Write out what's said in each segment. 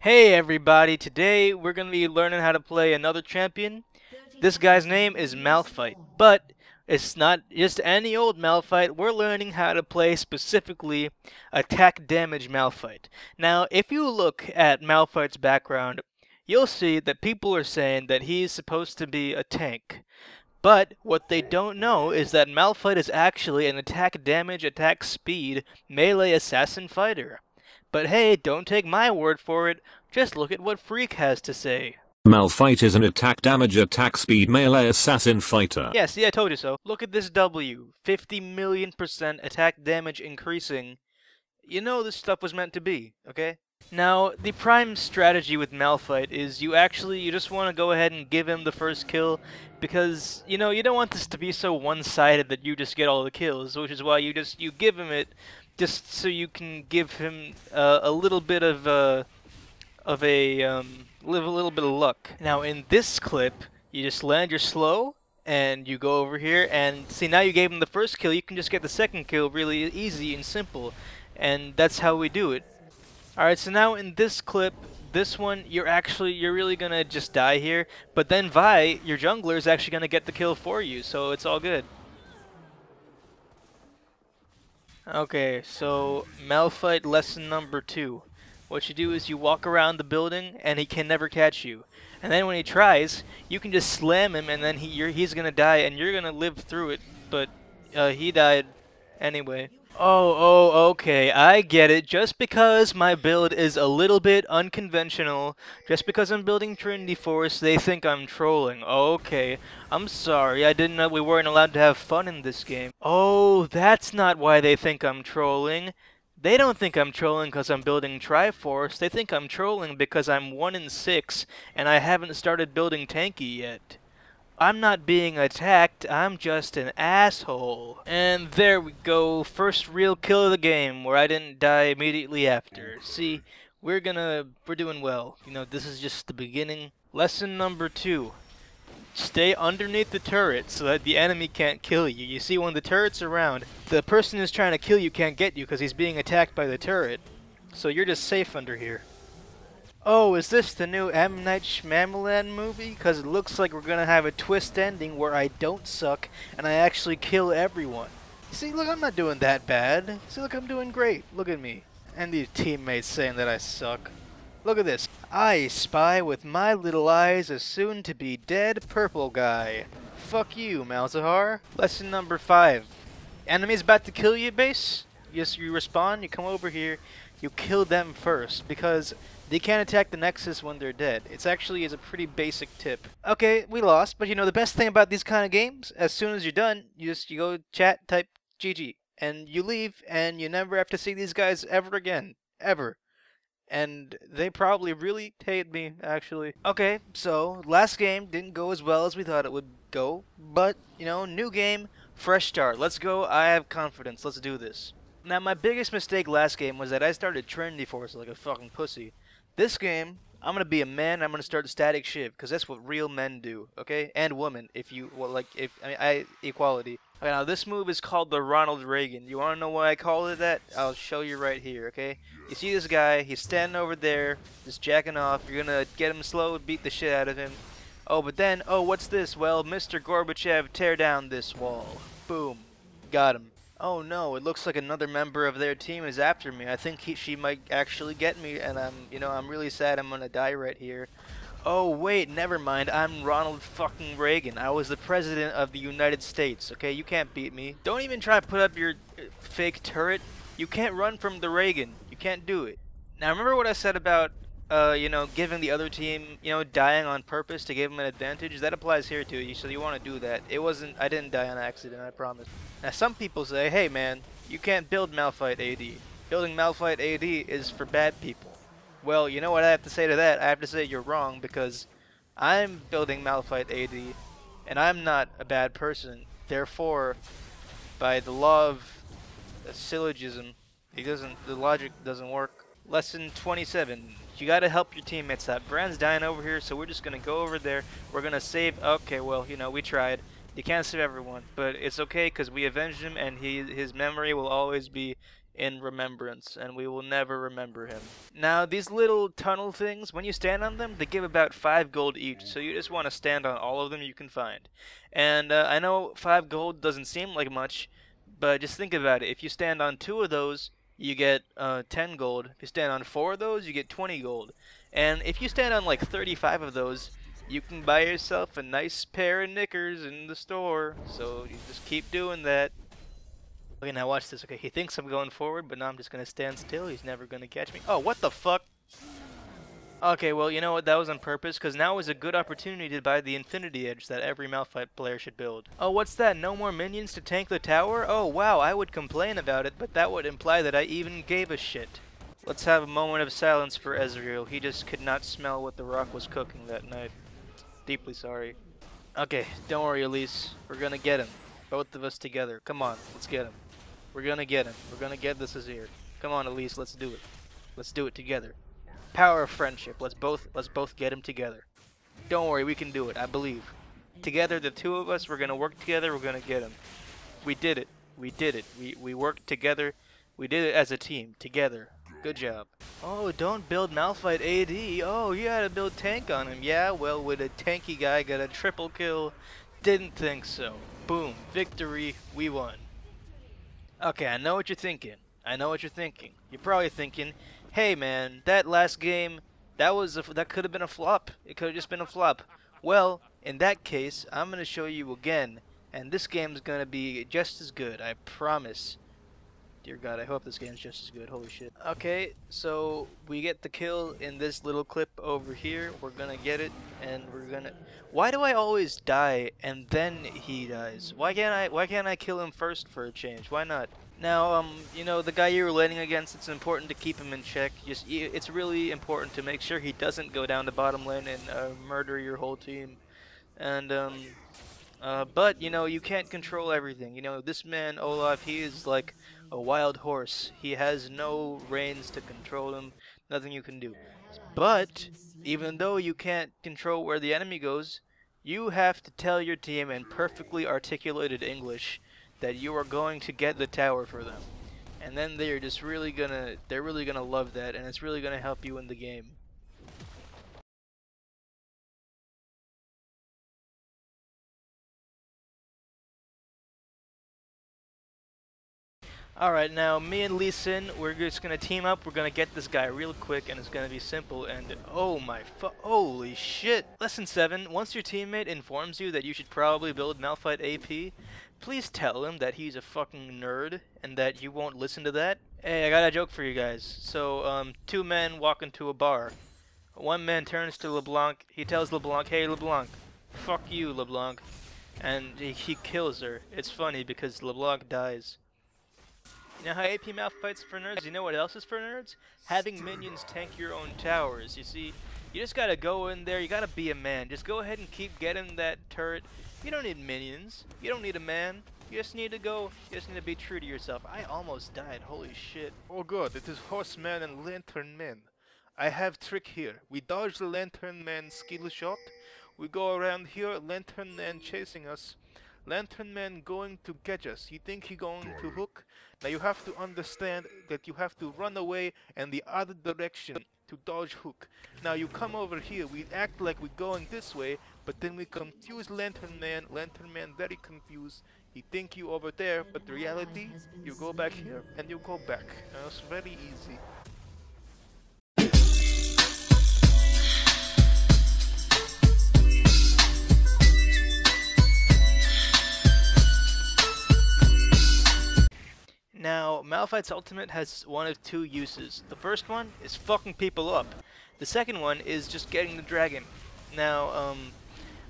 Hey everybody, today we're going to be learning how to play another champion. This guy's name is Malphite, but it's not just any old Malphite, we're learning how to play specifically attack damage Malphite. Now, if you look at Malphite's background, you'll see that people are saying that he's supposed to be a tank. But what they don't know is that Malphite is actually an attack damage, attack speed, melee assassin fighter. But hey, don't take my word for it, just look at what Phreak has to say. Malphite is an attack damage attack speed melee assassin fighter. Yeah, see I told you so. Look at this W. 50 million percent attack damage increasing. You know this stuff was meant to be, okay? Now, the prime strategy with Malphite is you actually, you just want to go ahead and give him the first kill because, you know, you don't want this to be so one-sided that you just get all the kills, which is why you just, you give him it just so you can give him uh, a little bit of, uh, of a, um, little, little bit of luck. Now, in this clip, you just land your slow, and you go over here, and see, now you gave him the first kill, you can just get the second kill really easy and simple, and that's how we do it. Alright, so now in this clip, this one, you're actually, you're really gonna just die here, but then Vi, your jungler, is actually gonna get the kill for you, so it's all good. Okay, so Malphite lesson number two. What you do is you walk around the building, and he can never catch you. And then when he tries, you can just slam him, and then he, he's gonna die, and you're gonna live through it, but uh, he died anyway. Oh, oh, okay, I get it. Just because my build is a little bit unconventional, just because I'm building Trinity Force, they think I'm trolling. Okay, I'm sorry, I didn't know we weren't allowed to have fun in this game. Oh, that's not why they think I'm trolling. They don't think I'm trolling because I'm building Triforce, they think I'm trolling because I'm 1 in 6 and I haven't started building Tanky yet. I'm not being attacked, I'm just an asshole. And there we go, first real kill of the game, where I didn't die immediately after. See, we're gonna, we're doing well. You know, this is just the beginning. Lesson number two. Stay underneath the turret so that the enemy can't kill you. You see, when the turret's around, the person who's trying to kill you can't get you because he's being attacked by the turret. So you're just safe under here. Oh, is this the new M. Night Shyamalan movie? Because it looks like we're going to have a twist ending where I don't suck and I actually kill everyone. See, look, I'm not doing that bad. See, look, I'm doing great. Look at me. And these teammates saying that I suck. Look at this. I spy with my little eyes a soon-to-be dead purple guy. Fuck you, Malzahar. Lesson number five. Enemy's about to kill you, base? Yes, you respawn, you come over here, you kill them first, because they can't attack the Nexus when they're dead. It's actually is a pretty basic tip. Okay, we lost, but you know the best thing about these kind of games, as soon as you're done, you just you go chat, type GG, and you leave, and you never have to see these guys ever again. Ever. And they probably really hate me, actually. Okay, so last game didn't go as well as we thought it would go, but, you know, new game, fresh start. Let's go, I have confidence, let's do this. Now, my biggest mistake last game was that I started Trinity Force like a fucking pussy. This game, I'm gonna be a man. I'm gonna start Statikk Shiv because that's what real men do. Okay, and women. If you well, like, if I mean, I equality. Okay, now this move is called the Ronald Reagan. You wanna know why I call it that? I'll show you right here. Okay, you see this guy? He's standing over there, just jacking off. You're gonna get him slow, beat the shit out of him. Oh, but then, oh, what's this? Well, Mr. Gorbachev, tear down this wall. Boom, got him. Oh no, it looks like another member of their team is after me. I think he, she might actually get me, and I'm, you know, I'm really sad I'm gonna die right here. Oh wait, never mind. I'm Ronald fucking Reagan. I was the president of the United States. Okay, you can't beat me. Don't even try to put up your uh, fake turret. You can't run from the Reagan. You can't do it. Now remember what I said about uh, you know, giving the other team, you know, dying on purpose to give them an advantage, that applies here too. So you want to do that. It wasn't, I didn't die on accident, I promise. Now some people say, hey man, you can't build Malphite AD. Building Malphite AD is for bad people. Well, you know what I have to say to that? I have to say you're wrong because I'm building Malphite AD and I'm not a bad person. Therefore, by the law of syllogism, it doesn't, the logic doesn't work. Lesson 27. You gotta help your teammates out. Brand's dying over here, so we're just gonna go over there. We're gonna save... Okay, well, you know, we tried. You can't save everyone, but it's okay because we avenged him and he, his memory will always be in remembrance, and we will never remember him. Now, these little tunnel things, when you stand on them, they give about 5 gold each, so you just want to stand on all of them you can find. And uh, I know 5 gold doesn't seem like much, but just think about it. If you stand on 2 of those, you get uh, 10 gold. If you stand on 4 of those, you get 20 gold. And if you stand on like 35 of those, you can buy yourself a nice pair of knickers in the store. So you just keep doing that. Okay, now watch this. Okay, he thinks I'm going forward, but now I'm just going to stand still. He's never going to catch me. Oh, what the fuck? Okay, well, you know what? That was on purpose, because now is a good opportunity to buy the Infinity Edge that every Malphite player should build. Oh, what's that? No more minions to tank the tower? Oh, wow, I would complain about it, but that would imply that I even gave a shit. Let's have a moment of silence for Ezreal. He just could not smell what the rock was cooking that night. Deeply sorry. Okay, don't worry, Elise. We're gonna get him. Both of us together. Come on, let's get him. We're gonna get him. We're gonna get this is. Come on, Elise, let's do it. Let's do it together. Power of friendship. Let's both let's both get him together. Don't worry, we can do it. I believe. Together, the two of us, we're gonna work together. We're gonna get him. We did it. We did it. We we worked together. We did it as a team, together. Good job. Oh, don't build Malphite AD. Oh, you had to build tank on him. Yeah, well, with a tanky guy got a triple kill. Didn't think so. Boom. Victory. We won. Okay, I know what you're thinking. I know what you're thinking. You're probably thinking, hey man, that last game, that was a, that could have been a flop. It could have just been a flop. Well, in that case, I'm going to show you again, and this game's going to be just as good, I promise. Dear God, I hope this game's just as good. Holy shit. Okay, so we get the kill in this little clip over here. We're gonna get it, and we're gonna... Why do I always die, and then he dies? Why can't I Why can't I kill him first for a change? Why not? Now, um, you know, the guy you're landing against, it's important to keep him in check. Just, It's really important to make sure he doesn't go down the bottom lane and uh, murder your whole team. And, um... Uh, but, you know, you can't control everything. You know, this man, Olaf, he is like a wild horse. He has no reins to control him, nothing you can do. But, even though you can't control where the enemy goes, you have to tell your team in perfectly articulated English that you are going to get the tower for them. And then they're just really gonna, they're really gonna love that, and it's really gonna help you in the game. Alright, now me and Lee Sin, we're just gonna team up, we're gonna get this guy real quick, and it's gonna be simple, and oh my fu- holy shit! Lesson 7, once your teammate informs you that you should probably build Malphite AP, please tell him that he's a fucking nerd, and that you won't listen to that. Hey, I got a joke for you guys. So, um, two men walk into a bar. One man turns to LeBlanc, he tells LeBlanc, hey LeBlanc, fuck you LeBlanc, and he, he kills her. It's funny because LeBlanc dies. You know how AP Malphite's for nerds? You know what else is for nerds? Having minions tank your own towers. You see, you just gotta go in there, you gotta be a man. Just go ahead and keep getting that turret. You don't need minions. You don't need a man. You just need to go, you just need to be true to yourself. I almost died, holy shit. Oh god, it is Horseman and Lantern Man. I have trick here. We dodge the Lantern Man skill shot. We go around here, Lantern Man chasing us. Lantern Man going to catch us. You think he going to hook? Now you have to understand that you have to run away and the other direction to dodge hook. Now you come over here, we act like we're going this way, but then we confuse Lantern Man, Lantern Man very confused. He think you over there, but the reality, you go back here and you go back. Uh, it's very easy. Malphite's ultimate has one of two uses. The first one is fucking people up. The second one is just getting the dragon. Now, um,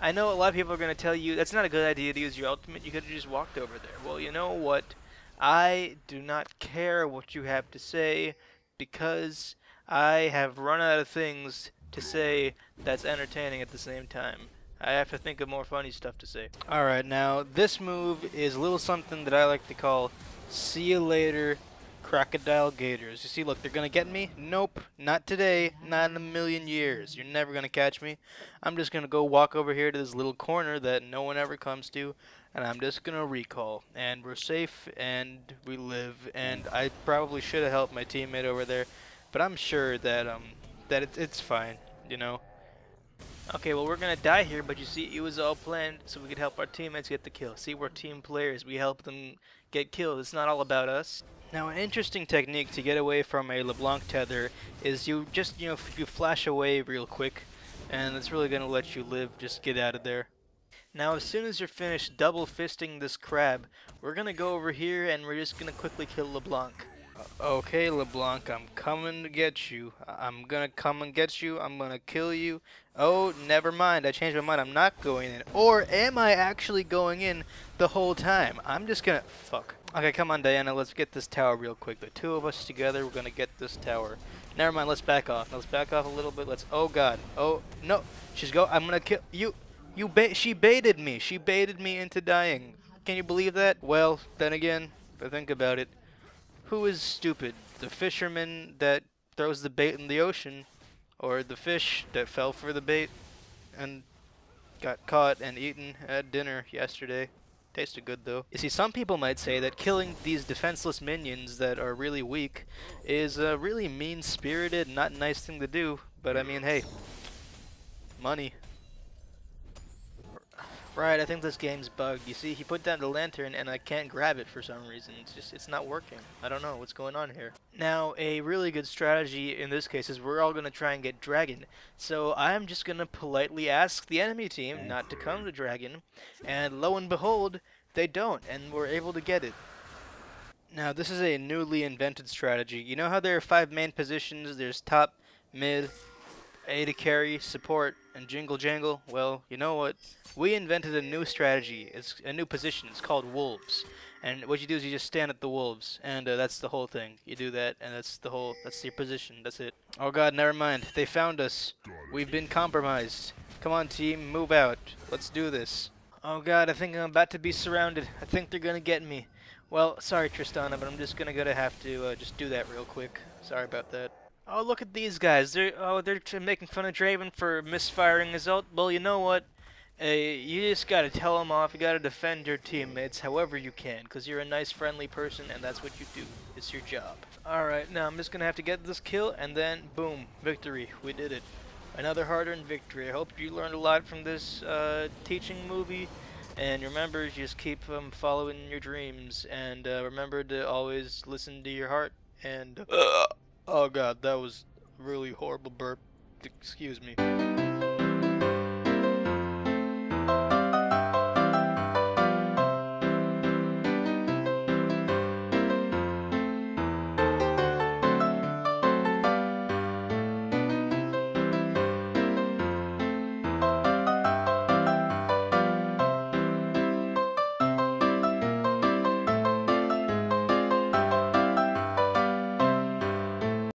I know a lot of people are going to tell you that's not a good idea to use your ultimate. You could have just walked over there. Well, you know what? I do not care what you have to say because I have run out of things to say that's entertaining at the same time. I have to think of more funny stuff to say. Alright, now this move is a little something that I like to call see you later Crocodile gators. You see, look, they're gonna get me? Nope, not today, not in a million years. You're never gonna catch me. I'm just gonna go walk over here to this little corner that no one ever comes to, and I'm just gonna recall. And we're safe, and we live, and I probably should have helped my teammate over there, but I'm sure that, um, that it's, it's fine, you know? Okay, well we're gonna die here, but you see, it was all planned so we could help our teammates get the kill. See, we're team players. We help them get killed. It's not all about us. Now, an interesting technique to get away from a LeBlanc tether is you just, you know, you flash away real quick, and it's really to let you live. Just get out of there. Now, as soon as you're finished double fisting this crab, we're to go over here and we're just to quickly kill LeBlanc. Okay, LeBlanc, I'm coming to get you. I'm gonna come and get you. I'm gonna kill you. Oh, never mind. I changed my mind. I'm not going in. Or am I actually going in the whole time? I'm just gonna... Fuck. Okay, come on, Diana. Let's get this tower real quick. The two of us together, we're gonna get this tower. Never mind. Let's back off. Let's back off a little bit. Let's... Oh, God. Oh, no. She's go... I'm gonna kill... You... You ba She baited me. She baited me into dying. Can you believe that? Well, then again, if I think about it, who is stupid? The fisherman that throws the bait in the ocean, or the fish that fell for the bait and got caught and eaten at dinner yesterday? Tasted good though. You see, some people might say that killing these defenseless minions that are really weak is a really mean-spirited, not nice thing to do. But I mean, hey, money. Right, I think this game's bugged. You see, he put down the lantern and I can't grab it for some reason. It's just, it's not working. I don't know what's going on here. Now, a really good strategy in this case is we're all going to try and get Dragon. So I'm just going to politely ask the enemy team not to come to Dragon. And lo and behold, they don't, and we're able to get it. Now, this is a newly invented strategy. You know how there are five main positions? There's top, mid, AD carry, support, and jingle jangle? Well, you know what? We invented a new strategy. It's a new position. It's called wolves. And what you do is you just stand at the wolves, and uh, that's the whole thing. You do that, and that's the whole, that's your position. That's it. Oh god, never mind. They found us. We've been compromised. Come on, team, move out. Let's do this. Oh god, I think I'm about to be surrounded. I think they're gonna get me. Well, sorry Tristana, but I'm just gonna gonna have to uh, just do that real quick. Sorry about that. Oh, look at these guys. They're oh, they're making fun of Draven for misfiring his ult. Well, you know what? Uh, you just gotta tell them off. You gotta defend your teammates however you can, because you're a nice, friendly person, and that's what you do. It's your job. Alright, now I'm just gonna have to get this kill, and then, boom, victory. We did it. Another hard-earned victory. I hope you learned a lot from this uh, teaching movie. And remember, just keep um, following your dreams. And uh, remember to always listen to your heart. And, uh, oh god, that was really horrible burp. Excuse me.